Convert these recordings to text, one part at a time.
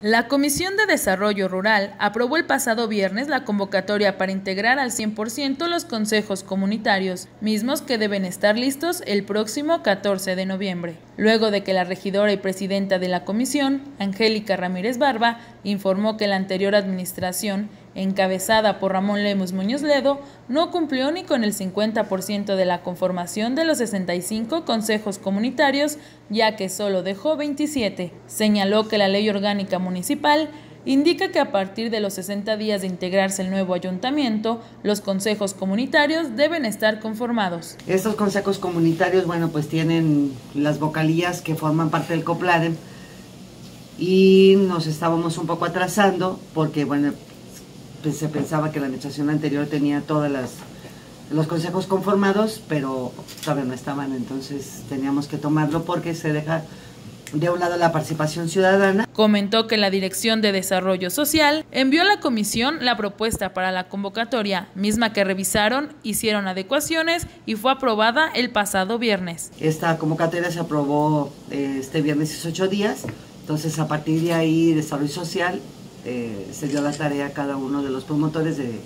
La Comisión de Desarrollo Rural aprobó el pasado viernes la convocatoria para integrar al 100% los consejos comunitarios, mismos que deben estar listos el próximo 14 de noviembre. Luego de que la regidora y presidenta de la comisión, Angélica Ramírez Barba, informó que la anterior administración, encabezada por Ramón Lemus Muñoz Ledo, no cumplió ni con el 50% de la conformación de los 65 consejos comunitarios, ya que solo dejó 27. Señaló que la ley orgánica municipal indica que a partir de los 60 días de integrarse el nuevo ayuntamiento, los consejos comunitarios deben estar conformados. Estos consejos comunitarios, bueno, pues tienen las vocalías que forman parte del COPLADEM y nos estábamos un poco atrasando porque, bueno, se pensaba que la administración anterior tenía todas las los consejos conformados, pero todavía no estaban, entonces teníamos que tomarlo porque se deja de un lado la participación ciudadana. Comentó que la Dirección de Desarrollo Social envió a la comisión la propuesta para la convocatoria, misma que revisaron, hicieron adecuaciones y fue aprobada el pasado viernes. Esta convocatoria se aprobó eh, este viernes 18 días, entonces a partir de ahí Desarrollo Social eh, se dio la tarea a cada uno de los promotores de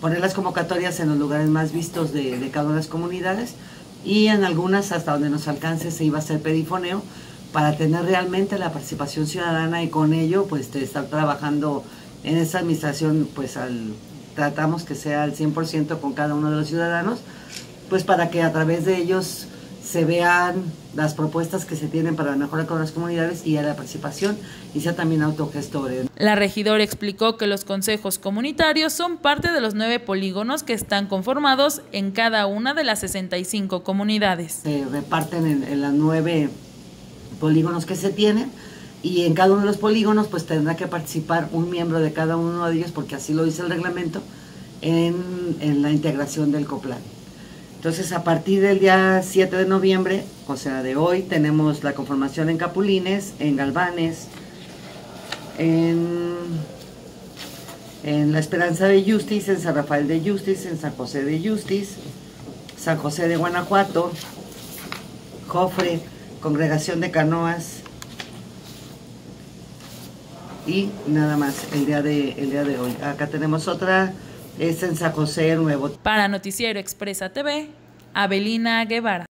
poner las convocatorias en los lugares más vistos de, cada una de las comunidades y en algunas hasta donde nos alcance se iba a hacer perifoneo para tener realmente la participación ciudadana y con ello pues estar trabajando en esa administración pues al, tratamos que sea al 100% con cada uno de los ciudadanos pues para que a través de ellos se vean las propuestas que se tienen para la mejora con las comunidades y a la participación y sea también autogestores. La regidora explicó que los consejos comunitarios son parte de los nueve polígonos que están conformados en cada una de las 65 comunidades. Se reparten en, en las nueve polígonos que se tienen y en cada uno de los polígonos pues tendrá que participar un miembro de cada uno de ellos porque así lo dice el reglamento en, en la integración del COPLAN. Entonces a partir del día 7 de noviembre, o sea de hoy, tenemos la conformación en Capulines, en Galvanes, en, La Esperanza de Justice, en San Rafael de Justice, en San José de Justice, San José de Guanajuato, Jofre, Congregación de Canoas y nada más el día de, el día de hoy. Acá tenemos otra, es en San José Nuevo. Para Noticiero Expresa TV, Abelina Guevara.